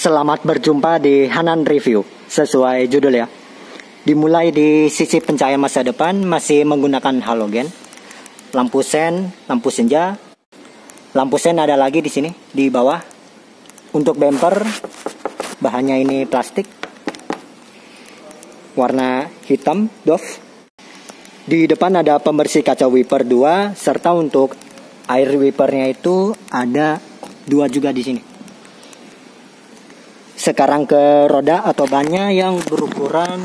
Selamat berjumpa di Hanan Review sesuai judul ya. Dimulai di sisi pencahayaan masa depan masih menggunakan halogen. Lampu sen, lampu senja. Lampu sen ada lagi di sini di bawah. Untuk bumper bahannya ini plastik. Warna hitam doff. Di depan ada pembersih kaca wiper 2 serta untuk air wipernya itu ada dua juga di sini sekarang ke roda atau bannya yang berukuran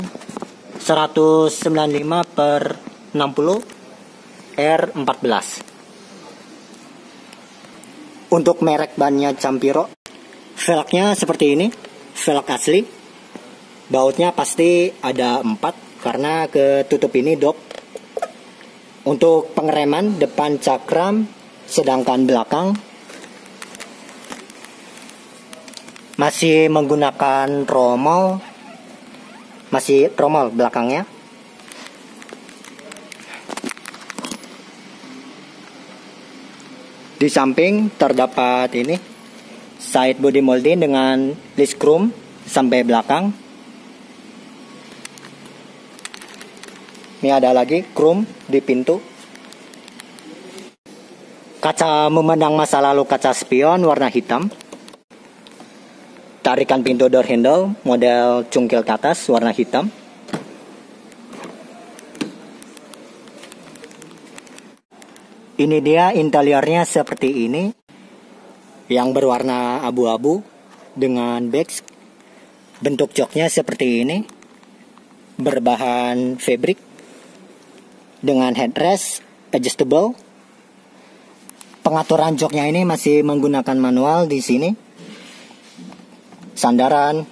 195 per 60 R14 untuk merek bannya Campiro velgnya seperti ini. Velg asli bautnya pasti ada 4 karena ketutup ini dop untuk pengereman depan cakram sedangkan belakang masih menggunakan tromol masih tromol belakangnya. Di samping terdapat ini side body molding dengan list chrome sampai belakang. Ini ada lagi chrome di pintu. Kaca memandang masa lalu kaca spion warna hitam tarikan pintu door handle model cungkil ke atas warna hitam. Ini dia interiornya seperti ini yang berwarna abu-abu dengan bags bentuk joknya seperti ini berbahan fabric dengan headrest adjustable. Pengaturan joknya ini masih menggunakan manual di sini sandaran,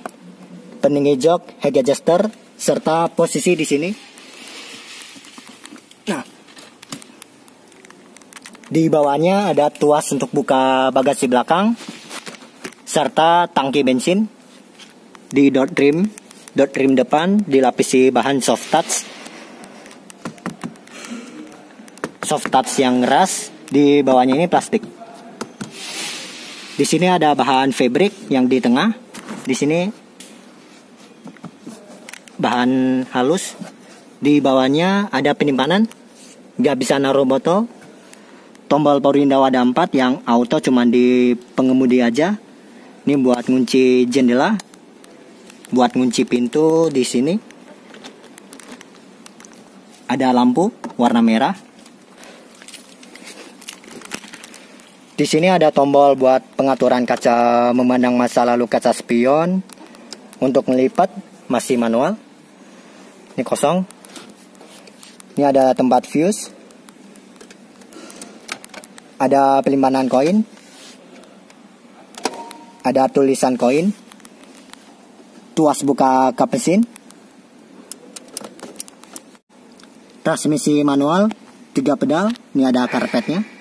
peninggi jok, head adjuster, serta posisi di sini. Nah, di bawahnya ada tuas untuk buka bagasi belakang, serta tangki bensin. Di dot trim, dot trim depan dilapisi bahan soft touch. Soft touch yang keras, di bawahnya ini plastik. Di sini ada bahan fabric yang di tengah, di sini bahan halus. Di bawahnya ada penyimpanan. Nggak bisa naruh botol. Tombol power window ada 4 yang auto cuma di pengemudi aja. Ini buat ngunci jendela. Buat ngunci pintu di sini. Ada lampu warna merah Di sini ada tombol buat pengaturan kaca memandang masa lalu kaca spion. Untuk melipat masih manual. Ini kosong. Ini ada tempat fuse. Ada pelimpanan koin. Ada tulisan koin. Tuas buka kap mesin. Transmisi manual, tiga pedal. Ini ada karpetnya.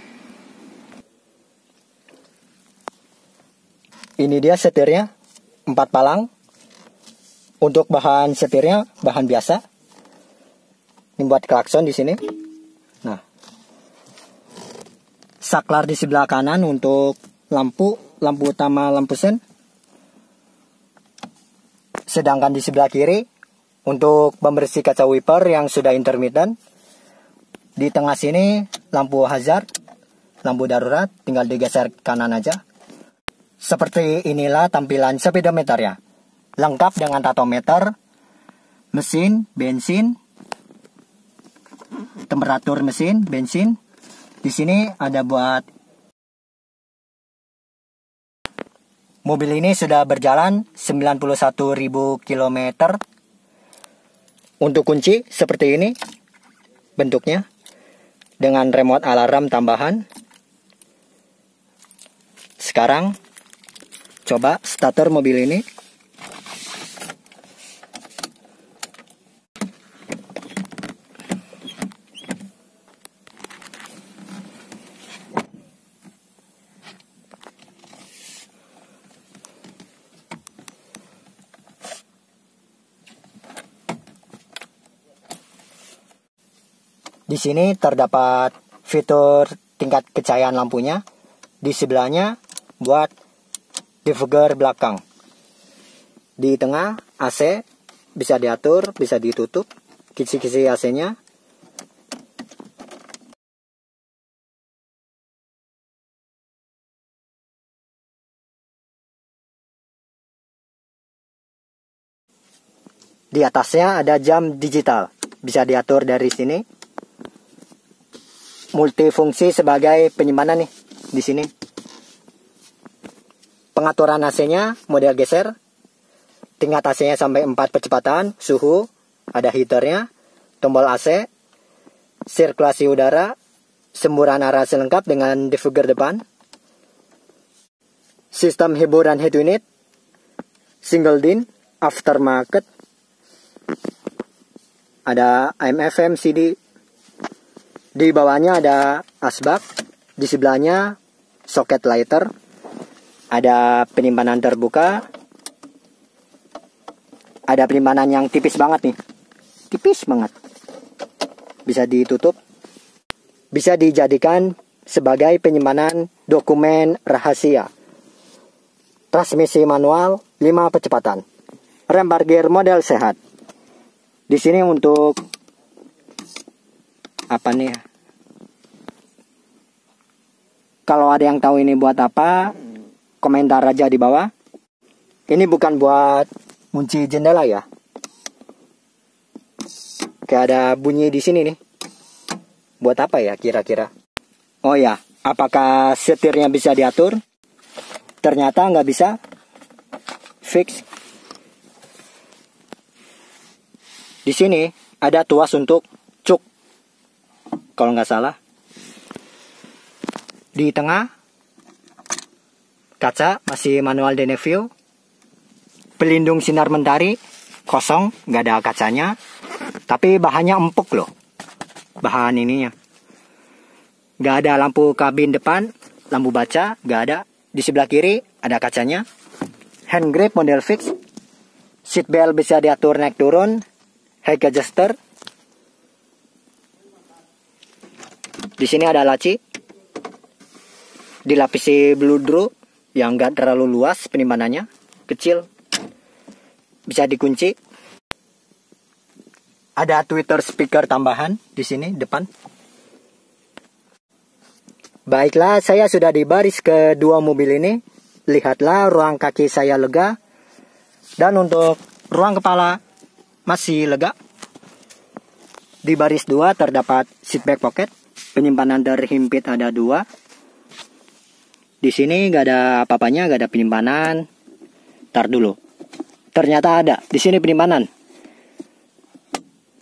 Ini dia setirnya, empat palang. Untuk bahan setirnya bahan biasa. Ini buat klakson di sini. Nah, saklar di sebelah kanan untuk lampu, lampu utama lampu sen. Sedangkan di sebelah kiri untuk pembersih kaca wiper yang sudah intermittent. Di tengah sini lampu hazard, lampu darurat, tinggal digeser kanan aja. Seperti inilah tampilan speedometernya. Lengkap dengan tatometer, mesin, bensin, temperatur mesin, bensin. Di sini ada buat Mobil ini sudah berjalan 91.000 km. Untuk kunci seperti ini bentuknya dengan remote alarm tambahan. Sekarang Coba starter mobil ini. Di sini terdapat fitur tingkat kecahayaan lampunya. Di sebelahnya buat defogger belakang. Di tengah AC bisa diatur, bisa ditutup. Kisi-kisi AC-nya. Di atasnya ada jam digital. Bisa diatur dari sini. Multifungsi sebagai penyimpanan nih di sini. Pengaturan AC-nya model geser. Tingkat AC-nya sampai 4 percepatan, suhu, ada heaternya, tombol AC, sirkulasi udara, semburan arah selengkap dengan diffuser depan, sistem hiburan head unit, single din, aftermarket, ada AM FM CD di bawahnya ada asbak di sebelahnya soket lighter ada penyimpanan terbuka. Ada penyimpanan yang tipis banget nih. Tipis banget. Bisa ditutup. Bisa dijadikan sebagai penyimpanan dokumen rahasia. Transmisi manual 5 percepatan. Rem parkir model sehat. Di sini untuk apa nih? Kalau ada yang tahu ini buat apa, komentar aja di bawah. Ini bukan buat kunci jendela ya. Kayak ada bunyi di sini nih. Buat apa ya kira-kira? Oh ya, apakah setirnya bisa diatur? Ternyata nggak bisa. Fix Di sini ada tuas untuk cuk. Kalau nggak salah. Di tengah kaca masih manual Deneview. Pelindung sinar mentari kosong, nggak ada kacanya. Tapi bahannya empuk loh. Bahan ininya. Nggak ada lampu kabin depan, lampu baca, nggak ada. Di sebelah kiri ada kacanya. Hand grip model fix. Seat belt bisa diatur naik turun, height adjuster. Di sini ada laci. Dilapisi bludru yang enggak terlalu luas penimbangannya, kecil. Bisa dikunci. Ada Twitter speaker tambahan di sini depan. Baiklah, saya sudah di baris kedua mobil ini. Lihatlah ruang kaki saya lega. Dan untuk ruang kepala masih lega. Di baris 2 terdapat seatback pocket, penyimpanan terhimpit ada dua. Di sini nggak ada apa-apanya, nggak ada penyimpanan. Tar dulu. Ternyata ada. Di sini penyimpanan.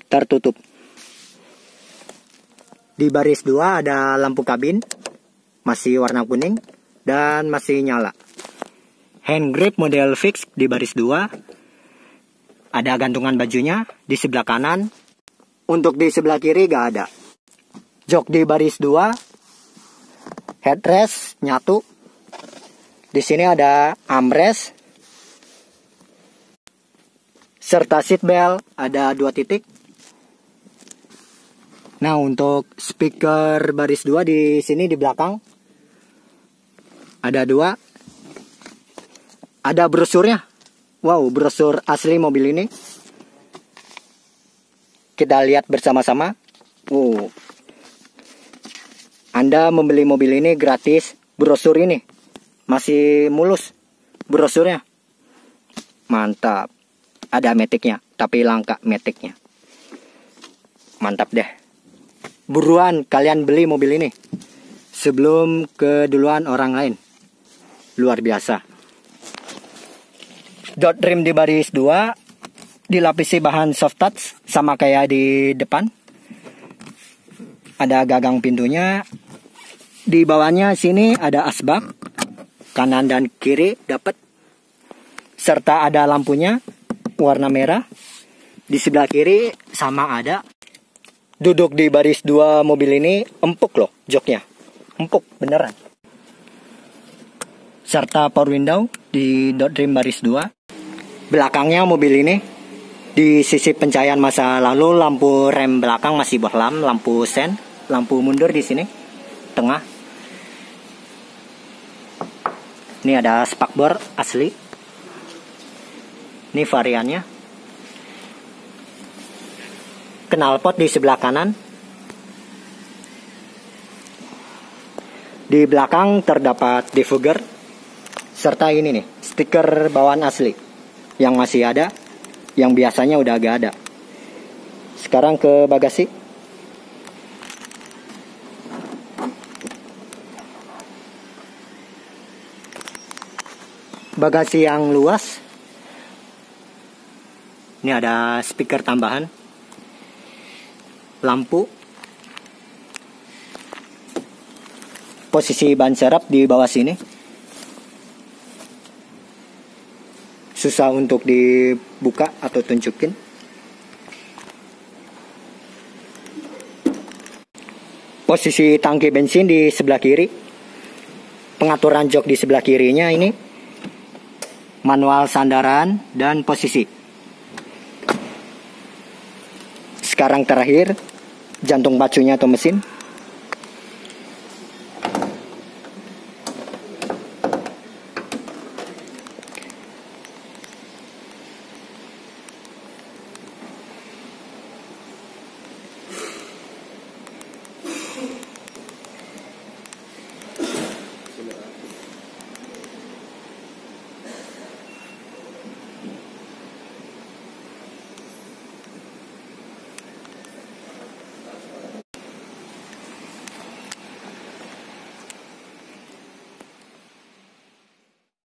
Tertutup. Di baris 2 ada lampu kabin. Masih warna kuning. Dan masih nyala. Hand grip model fix di baris 2 ada gantungan bajunya di sebelah kanan. Untuk di sebelah kiri gak ada. Jok di baris 2. Headrest nyatu. Di sini ada armrest. Serta seat belt ada dua titik. Nah, untuk speaker baris 2 di sini di belakang ada dua. Ada brosurnya Wow, brosur asli mobil ini. Kita lihat bersama-sama. Wow. Anda membeli mobil ini gratis brosur ini. Masih mulus brosurnya. Mantap. Ada metiknya, tapi langka metiknya. Mantap deh. Buruan kalian beli mobil ini. Sebelum keduluan orang lain. Luar biasa dot rim di baris 2 dilapisi bahan soft touch sama kayak di depan ada gagang pintunya. Di bawahnya sini ada asbak. Kanan dan kiri dapat. Serta ada lampunya warna merah. Di sebelah kiri sama ada. Duduk di baris 2 mobil ini empuk loh joknya. Empuk beneran. Serta power window di dot rim baris 2 belakangnya mobil ini. Di sisi pencahayaan masa lalu lampu rem belakang masih bohlam lampu sen lampu mundur di sini tengah ini ada spakbor asli Ini variannya. Knalpot di sebelah kanan. Di belakang terdapat defogger serta ini nih, stiker bawaan asli yang masih ada, yang biasanya udah agak ada. Sekarang ke bagasi. Bagasi yang luas. Ini ada speaker tambahan. Lampu. Posisi ban serep di bawah sini. Susah untuk dibuka atau tunjukin. posisi tangki bensin di sebelah kiri pengaturan jok di sebelah kirinya ini manual sandaran dan posisi. Sekarang terakhir jantung pacunya atau mesin